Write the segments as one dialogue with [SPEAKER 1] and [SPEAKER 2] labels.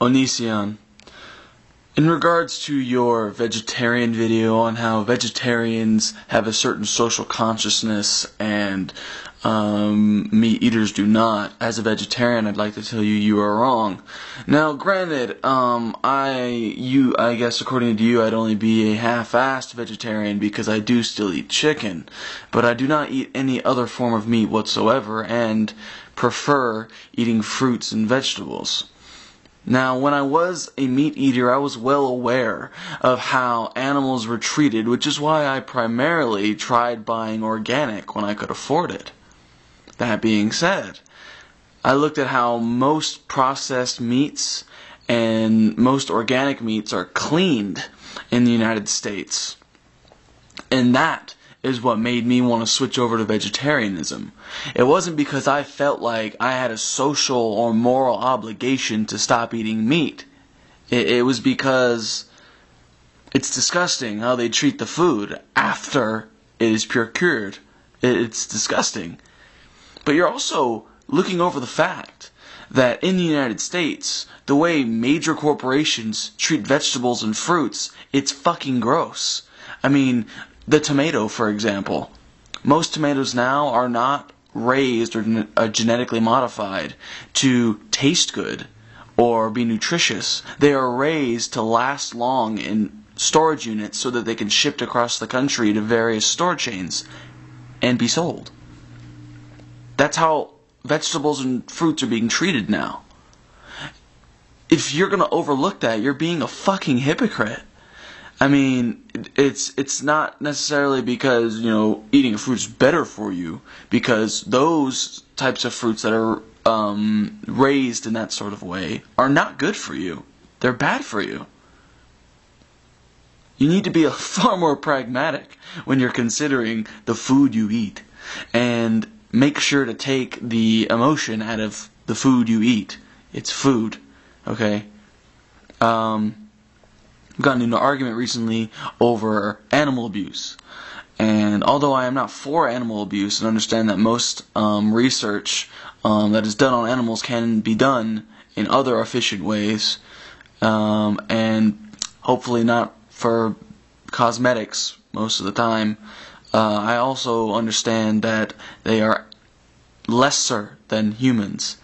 [SPEAKER 1] Onision, in regards to your vegetarian video on how vegetarians have a certain social consciousness and um, meat eaters do not, as a vegetarian, I'd like to tell you you are wrong. Now, granted, um, I, you, I guess according to you, I'd only be a half-assed vegetarian because I do still eat chicken, but I do not eat any other form of meat whatsoever and prefer eating fruits and vegetables. Now, when I was a meat eater, I was well aware of how animals were treated, which is why I primarily tried buying organic when I could afford it. That being said, I looked at how most processed meats and most organic meats are cleaned in the United States. And that is what made me want to switch over to vegetarianism. It wasn't because I felt like I had a social or moral obligation to stop eating meat. It, it was because it's disgusting how they treat the food after it is procured. It, it's disgusting. But you're also looking over the fact that in the United States, the way major corporations treat vegetables and fruits, it's fucking gross. I mean, the tomato, for example. Most tomatoes now are not raised or uh, genetically modified to taste good or be nutritious. They are raised to last long in storage units so that they can shipped across the country to various store chains and be sold. That's how vegetables and fruits are being treated now. If you're going to overlook that, you're being a fucking hypocrite. I mean, it's it's not necessarily because you know eating fruit's better for you, because those types of fruits that are um, raised in that sort of way are not good for you. They're bad for you. You need to be a far more pragmatic when you're considering the food you eat, and make sure to take the emotion out of the food you eat. It's food, okay? Um, gotten into an argument recently over animal abuse. And although I am not for animal abuse and understand that most um, research um, that is done on animals can be done in other efficient ways, um, and hopefully not for cosmetics most of the time, uh, I also understand that they are lesser than humans.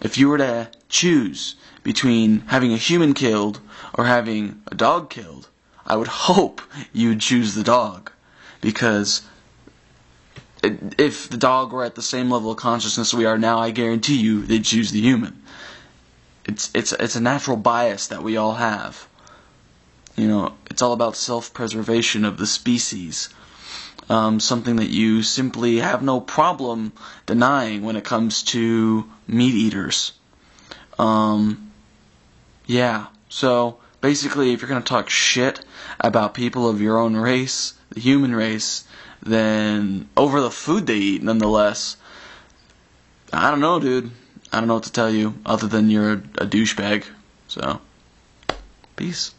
[SPEAKER 1] If you were to choose between having a human killed or having a dog killed, I would hope you'd choose the dog. Because if the dog were at the same level of consciousness we are now, I guarantee you they'd choose the human. It's, it's, it's a natural bias that we all have. You know, it's all about self preservation of the species. Um, something that you simply have no problem denying when it comes to meat eaters. Um, yeah, so basically, if you're going to talk shit about people of your own race, the human race, then over the food they eat, nonetheless, I don't know, dude. I don't know what to tell you other than you're a, a douchebag. So, peace.